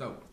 So